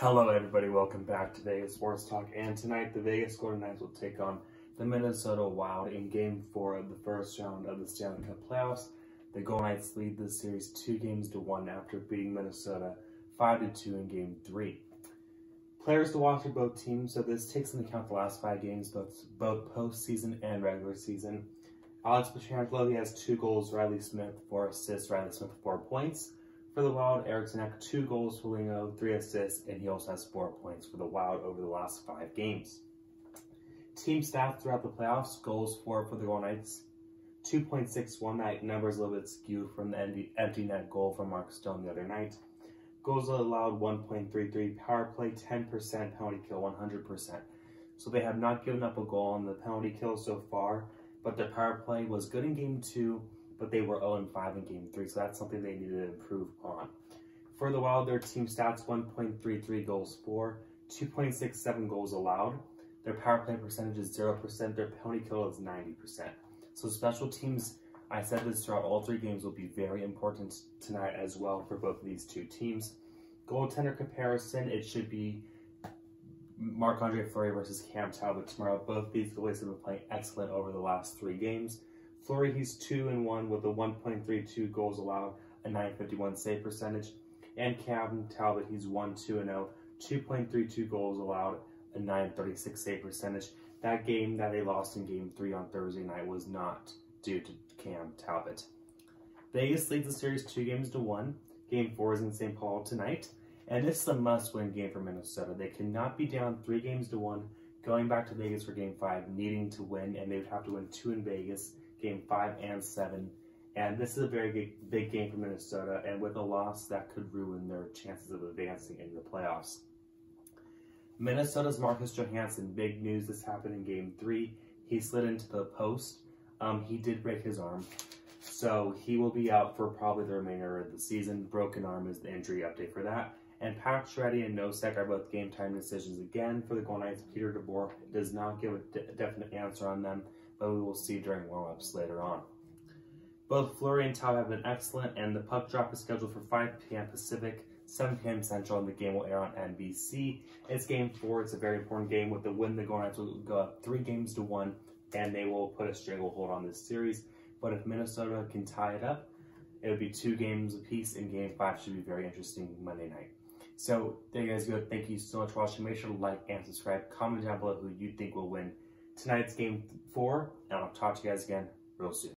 Hello, everybody. Welcome back to Vegas Sports Talk. And tonight, the Vegas Golden Knights will take on the Minnesota Wild in Game 4 of the first round of the Stanley Cup playoffs. The Golden Knights lead the series two games to one after beating Minnesota 5 to 2 in Game 3. Players to watch for both teams, so this takes into account the last five games, both, both postseason and regular season. Alex Pietrangelo, he has two goals. Riley Smith, four assists. Riley Smith, four points. For the Wild, Eriksson had two goals Foligno, three assists, and he also has four points for the Wild over the last five games. Team stats throughout the playoffs, goals for for the Golden Knights, 2.61. That number is a little bit skewed from the empty net goal from Mark Stone the other night. Goals allowed 1.33, power play 10%, penalty kill 100%. So they have not given up a goal on the penalty kill so far, but their power play was good in game two but they were 0 5 in game three, so that's something they needed to improve on. For the Wild, their team stats 1.33 goals for, 2.67 goals allowed. Their power play percentage is 0%, their penalty kill is 90%. So special teams, I said this throughout all three games, will be very important tonight as well for both of these two teams. Goaltender comparison, it should be Marc-Andre Fleury versus Cam Talbot tomorrow. Both these goalies have been playing excellent over the last three games. Fleury, he's 2 and 1 with a 1.32 goals allowed, a 951 save percentage. And Cam Talbot, he's 1 2 and 0, 2.32 goals allowed, a 936 save percentage. That game that they lost in game 3 on Thursday night was not due to Cam Talbot. Vegas leads the series two games to one. Game 4 is in St. Paul tonight. And this is a must-win game for Minnesota. They cannot be down three games to one, going back to Vegas for Game 5, needing to win, and they would have to win two in Vegas game five and seven. And this is a very big, big game for Minnesota, and with a loss, that could ruin their chances of advancing into the playoffs. Minnesota's Marcus Johansson, big news. This happened in game three. He slid into the post. Um, he did break his arm. So he will be out for probably the remainder of the season. Broken arm is the injury update for that. And Pacioretty and Nosek are both game time decisions again for the Golden Knights. Peter DeBoer does not give a definite answer on them but we will see during warm-ups later on. Both Fleury and Talbot have been excellent, and the puck drop is scheduled for 5 p.m. Pacific, 7 p.m. Central, and the game will air on NBC. It's game four. It's a very important game. With the win, the Knights will go up three games to one, and they will put a stranglehold on this series. But if Minnesota can tie it up, it would be two games apiece, and game five should be very interesting Monday night. So there you guys go. Thank you so much for watching. Make sure to like and subscribe. Comment down below who you think will win tonight's game four, and I'll talk to you guys again real soon.